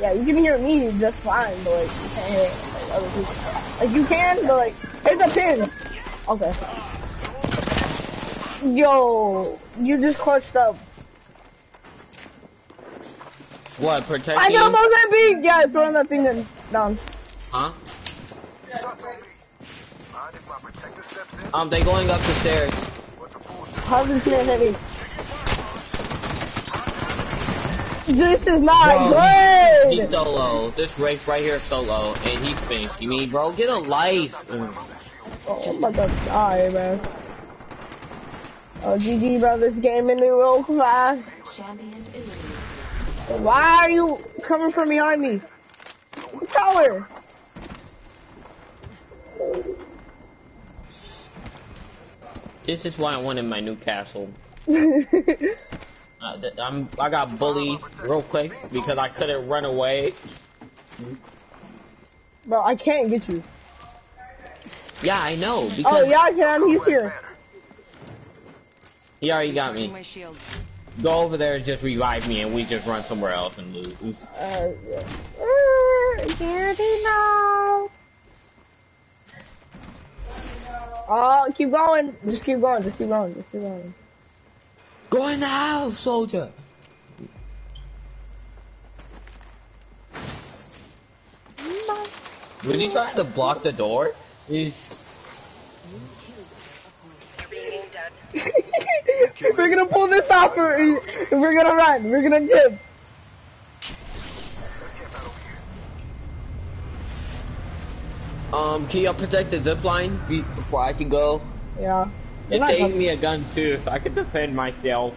Yeah, you can hear me just fine, but like you can't hear like, other people. Like you can, but like it's a pin. Okay. Yo, you just clutched up. What, protecting? I got most beat. Yeah, throwing that thing in, down. Huh? Um, they going up the stairs. How's this man heavy? This is not Bro, he's, good. he's solo. This race right here is solo, and he's pink. You mean, bro, get a life. Oh, I'm about to man. Oh, GG, bro. This game real fast. Champion eliminated. Why are you coming from behind me? Tower. This is why I wanted my Newcastle. Uh, th- I'm, I got bullied real quick because I couldn't run away. bro, I can't get you. Yeah, I know. Because Oh, yeah, I can. He's here. he already got me. Go over there and just revive me, and we just run somewhere else and lose. Uh, yeah. Uh, can't he now? Oh, keep going. Just keep going. Just keep going. Just keep going. Go in the house, soldier. When he tried to block the door, he's we're gonna pull this off. Or we're gonna run. We're gonna dip. um. Can you protect the zip line before I can go? Yeah. It Not saved coming. me a gun too, so I can defend myself.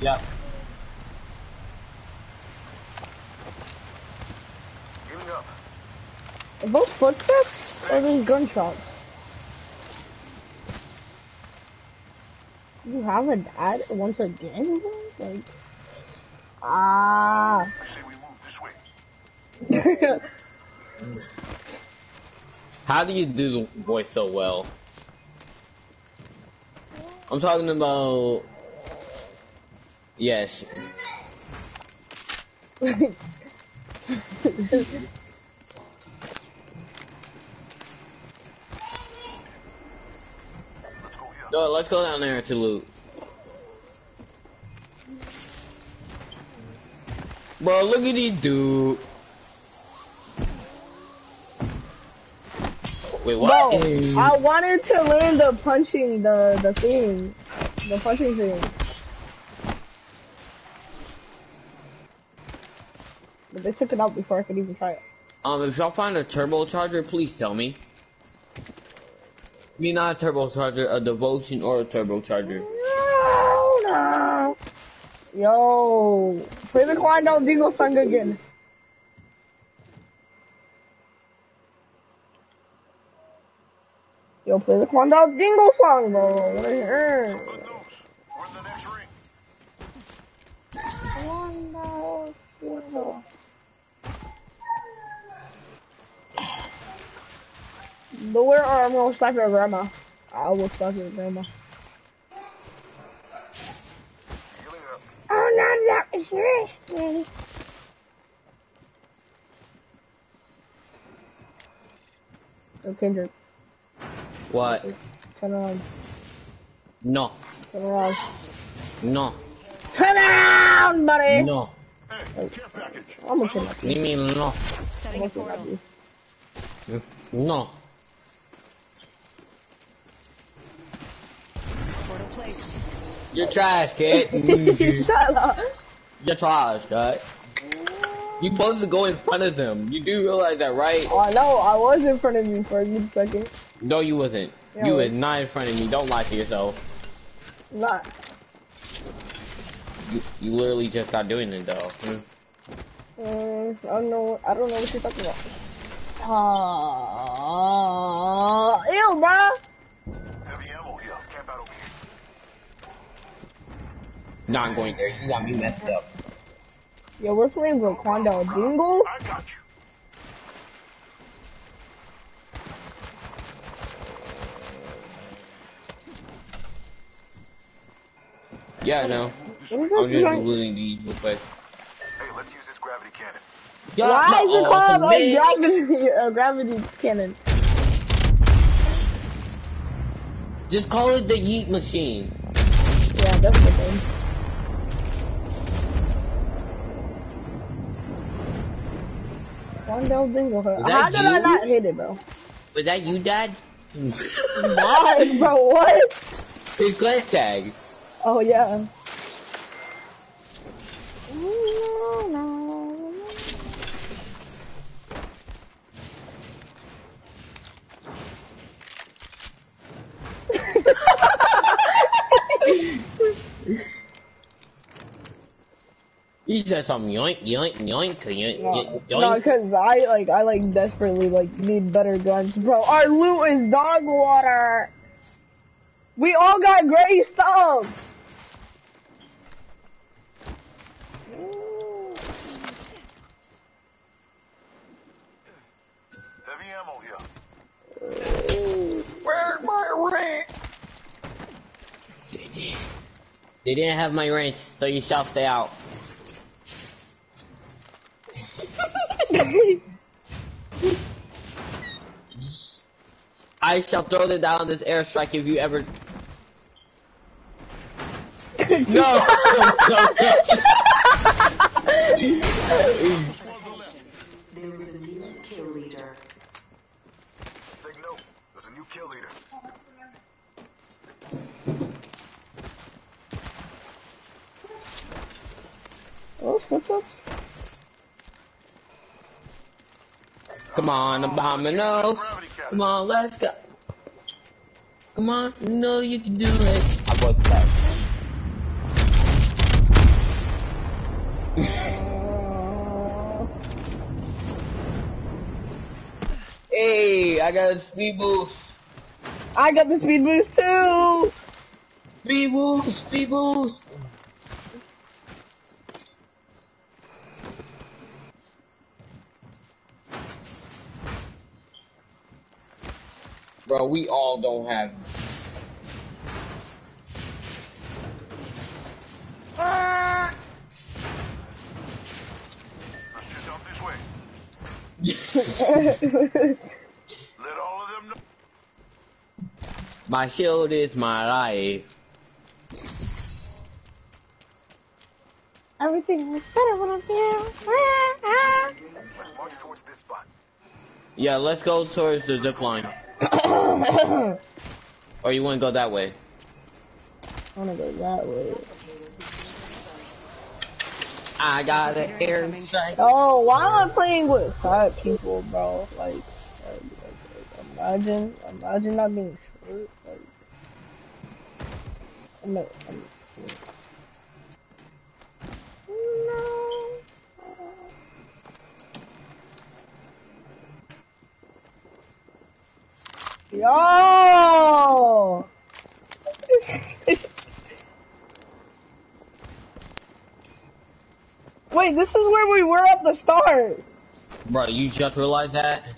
Yep. Are those footsteps or those gunshots? You have a dad once again? Like, ah. How do you do the voice so well? I'm talking about. Yes. No, let's go down there to loot. Bro, look at these dude. Wait, what? Bro, I wanted to learn the punching, the the thing, the punching thing. But they took it out before I could even try it. Um, if y'all find a turbocharger, please tell me. I mean, not a turbocharger, a devotion or a turbocharger. No, no. Yo, play the Down Dingle song again. Yo, play eh. the Quiet Down Dingle song, bro. I wanna hear. Dingle. But where are I'm gonna slap your grandma? I will slap your grandma. Oh, no, that was risky. Oh, Kendrick, What? turn around. No. Turn around. No. Turn around, buddy! No. I'm gonna kidnap you. You mean no? I'm Setting a gonna kidnap portal. you. No. Portal placed. You're trash, kid. Mm, Shut up. You're trash, kid. You supposed to go in front of them. You do realize that, right? Oh, no, I was in front of you for a good second. No, you wasn't. Yeah, you was was. not in front of me. Don't lie to yourself. Not. You, you literally just got doing it, though. Hmm? Uh, I don't know. I don't know what you're talking about. Uh, ew, bro. Not going there. You got me messed up. Yo, we're playing Raquanda Dingle. Yeah, I know. I'm just joint? looting these real quick. Hey, let's use this gravity cannon. Yeah, Why is it called a gravity, a gravity cannon? Just call it the yeet machine. Yeah, that's the thing. One down dingle her. Is that How did I not hit it, bro? Was that you, Dad? Nice, bro. What? His glance tag. Oh yeah. He said something yoink, yoink, yoink, yoink, yoink, No, yoink. cause I like I like desperately like need better guns, bro. Our loot is dog water. We all got gray stuff. Ammo here. Where's my rank? They did. They didn't have my range, so you shall stay out. I shall throw them down this airstrike if you ever. no! There is a new kill leader. Take note. There's a new kill leader. What's what's up? Come on, Abominos. Come on, let's go. Come on, you know you can do it. I was back. hey, I got a speed boost. I got the speed boost too. Speed boost, speed boost. Bro, we all don't have. Let's just out this way. Let all of them know. My shield is my life. Everything is better when I'm here. Ah, ah. Let's march towards this spot. Yeah, let's go towards the zip line. Or you wanna go that way? I wanna go that way. I got an air strike. Oh, why am I playing with five people, bro? Like, like, like, imagine, imagine not being short. Like, I'm, not- I'm, no. Yo! Wait, this is where we were at the start. Bro, you just realized that?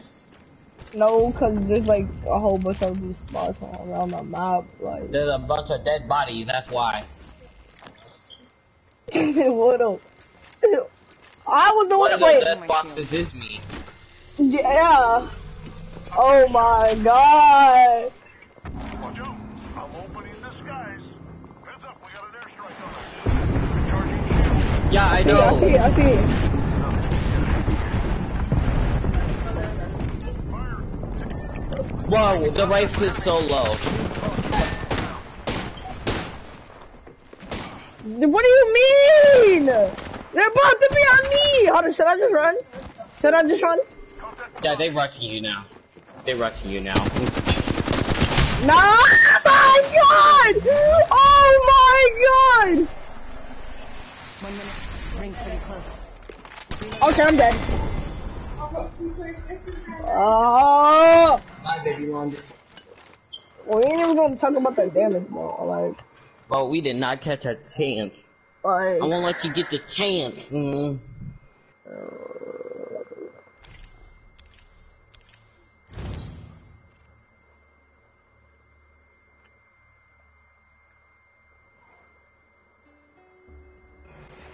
No, cause there's like a whole bunch of these spots all around the map. Like, There's a bunch of dead bodies, that's why. what up? I was the One one of that the played. death boxes is me. Yeah. Oh my god. Watch out. I'm opening the skies. Heads up. We got an airstrike on us. Charging shield. Yeah, I See, I see. I see. Fire. Whoa, the rifle is so low. What do you mean? They're about to be on me. Hold on, should I just run? Should I just run? Yeah, they're rushing you now. They rushing you now. Nah! My god! Oh my god! One minute. Ring's pretty close. Okay, I'm dead. Oh! Bye, baby Wanda. We ain't even gonna talk about that damage, bro. Like, Bro, we did not catch a chance. like. I won't let you get the chance. Mm.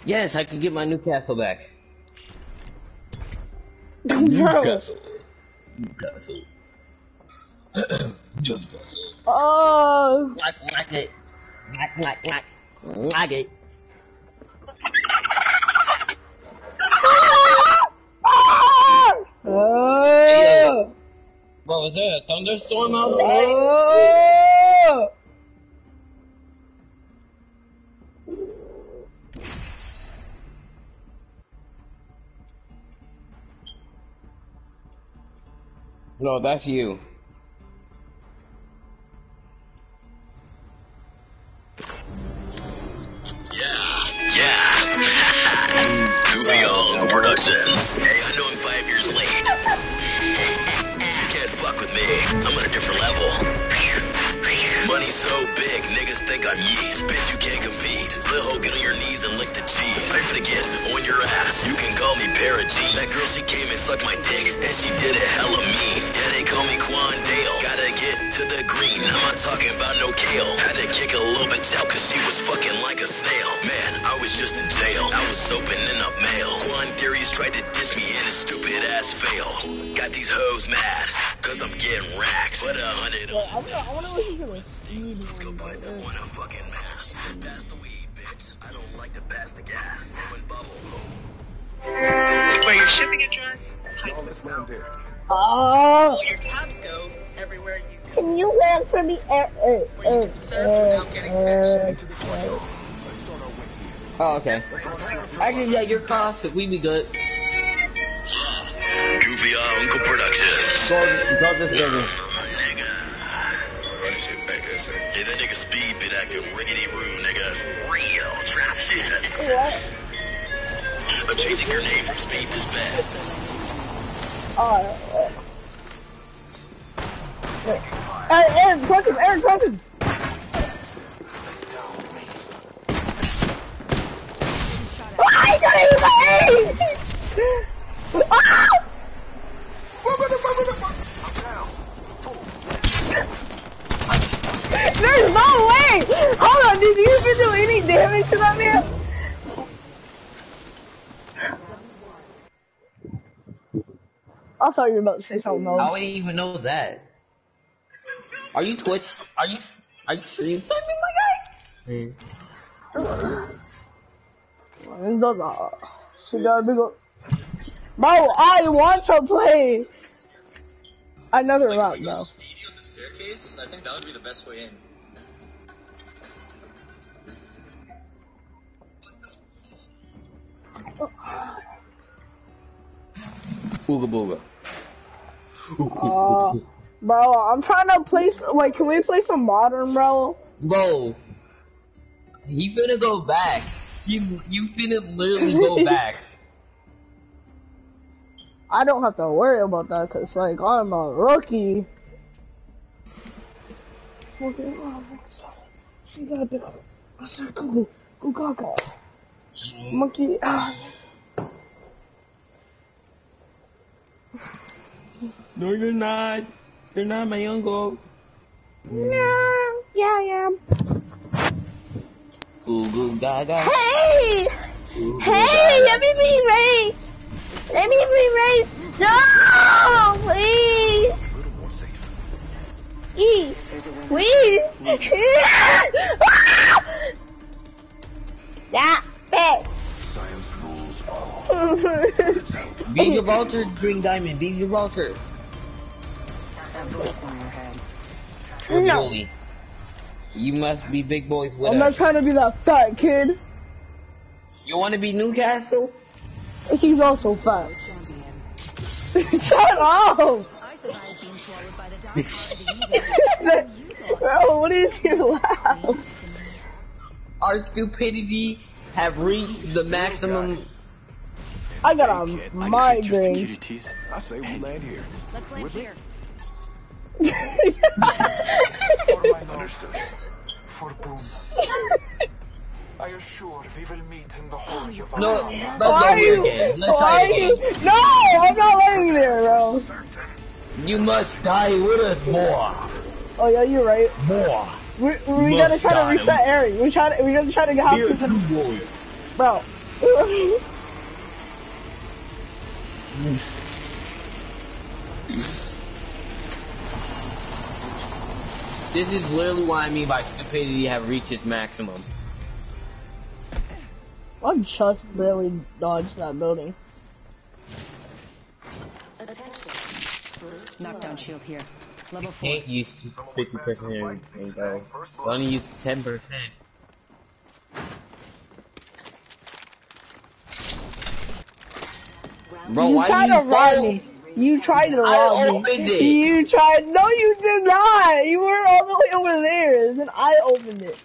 Yes, I can get my Newcastle back. Newcastle. Newcastle. Newcastle. oh, Like, like it. Like, like, like. Like it. oh, Bro, is there a thunderstorm outside? oh. No, that's you. Yeah, yeah. Goofy on Productions. Hey, I know I'm five years late. You can't fuck with me. I'm on a different level. Money's so big, niggas think I'm Yeez. Bitch, you. Lil Ho, get on your knees and lick the cheese. I'm gonna get on your ass. You can call me Para G. That girl, she came and sucked my dick, and she did it hella mean. Yeah, they call me Quan Dale. Gotta get to the green. I'm not talking about no kale. Had to kick a little bitch out cause she was fucking like a snail. Man, I was just in jail. I was opening up mail. Quan Theories tried to diss me and his stupid ass failed. Got these hoes mad cause I'm getting racks. But a hundred Wait, I wanna, I wanna listen to this. Let's go buy that one a fucking mask. Pass the weed, bitch. I don't like to pass the gas. Blowing bubble. Where your shipping address? Heights of South. Oh, All your tabs go everywhere you go. can you land for me? Where you can surf without getting er, fished. er. Oh, okay. Actually, yeah, your cost, we be good. Goofy uh, Uncle Productions. Go, go this building. Nigga. Run shit back, that's it. Hey, that nigga Speed been acting riggedy rude, nigga. Real trap shit. What? I'm changing your name from Speed to Spaz. Oh, uh, Aaron, Aaron, crush him, Aaron, crush him. Ah, he got it, he got it. Ah! There's no way! Hold on, did you even do any damage to that man? I thought you were about to say something How else. would he even know that? Are you Twitch? Are you are you stream sniping, my guy? It does not. She got a big ol- Bro, I want to play another round though. On the staircase, I think that would be the best way in. Ooga booga. Uh, bro, I'm trying to play. s- Wait, can we play some modern, bro? Bro, he finna go back. You you finna literally go back. I don't have to worry about that because, like, I'm a rookie. Okay, oh, she got a big. I said, go, go, gaga. Monkey. ah. No, you're not. You're not my uncle. No, yeah, I am. Ooh goo gaga. Hey! Ooh, Hey, gaga. let me be raised! Let me be raised! No! Please! Please! Please! Yeah, back! Be Gibraltar, Green Diamond. Be Gibraltar. That voice in your head. No. Bully. You must be big boys with I'm not us. trying to be that fat kid. You want to be Newcastle? He's also fat. Shut up! I survived being swallowed by the dark part of the ego. Bro, oh, what is your laugh? Our stupidity have reached the maximum. I got a migraine. Utilities. I say we land here. Let's land here. Understood. For boom. I assure we will meet in the oh, hall of No, let's Why go are here you? again. Let's Why are you? again. No, I'm not letting there, bro. You must die with us more. Oh yeah, you're right. More. We, we gotta Must try to reset Aaron. We try to we gotta try to get Here, house true warrior. bro. This is literally what I mean by stupidity have reached its maximum. I just barely dodged that building. Knockdown shield here. Level four. Can't use 50% and go. Only use 10%. Bro, you why tried you to rob me. You tried to I rob me. it. You tried. No, you did not. You were all the way over there, and then I opened it.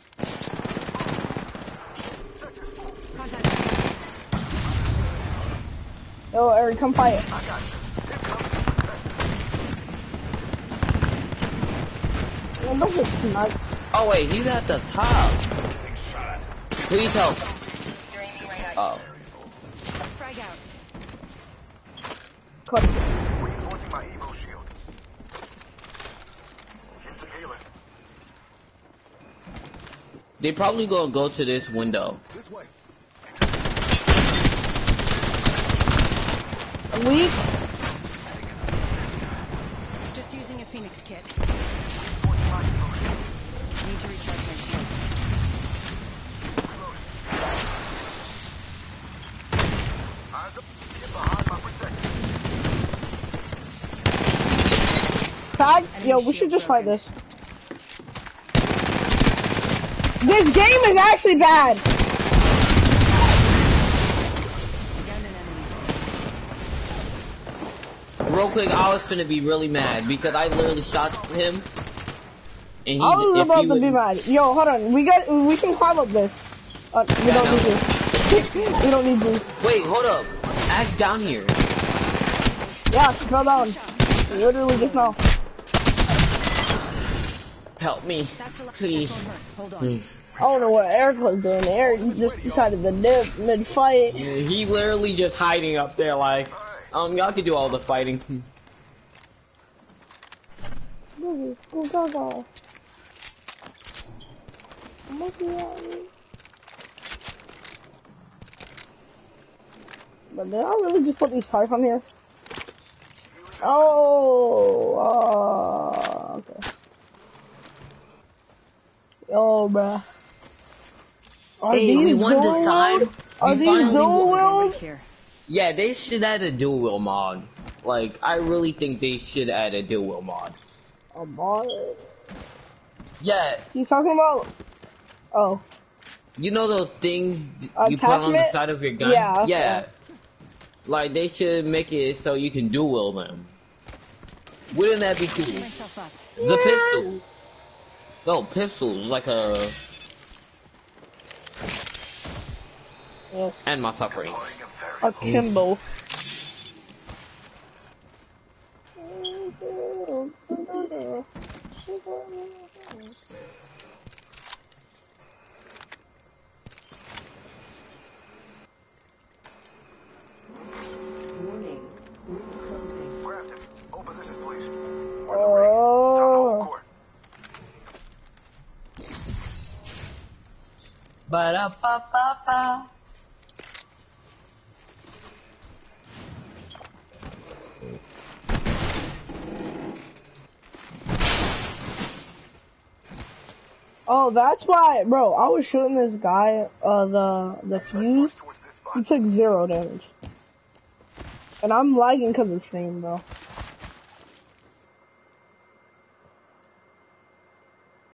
Oh, Eric, come fight. Man, don't get sniped. Oh wait, he's at the top. Please help. Oh. Frag out. Cut. Reinforcing my Evo shield. Into healing. They probably gonna go to this window. This way. Weak. Just using a phoenix kit. Need to recharge my shield. Eyes up. Get behind my protection. Tag. Yo, we should just fight this. This game is actually bad. Down an enemy. Real quick, I was finna be really mad because I literally shot him. And he, I was about to be mad. Yo, hold on. We got. We can climb up this. Uh, we Yeah, don't I need this. we don't need this. Wait, hold up. Axe down here. Yeah, she fell down. Literally just now. Help me, That's a lot. please. That's one hurt. Hold on. Mm. I don't know what Eric was doing. Eric just decided to dip mid-fight. Yeah, he literally just hiding up there like, um, y'all can do all the fighting. Go, go, go, go. Monkey on me. But did I really just put these tarps on here? Oh, uh, okay. Yo, bruh. Are Hey, we these won dual this time. wield? Are We these dual won. wield? Right here. Yeah, they should add a dual wheel mod. Like, I really think they should add a dual wheel mod. A mod? Yeah, He's talking about. Oh, you know those things you put on the side of your gun? Yeah, Yeah. yeah. Like, they should make it so you can dual wheel them. Wouldn't that be cool? Pick myself up. The pistol. No, pistols, like a... yeah. And my suffering. Akimbo. Ba-da-ba-ba-ba. Oh, that's why, bro. I was shooting this guy, uh, the the fuse. He took zero damage, and I'm lagging because of stream, bro.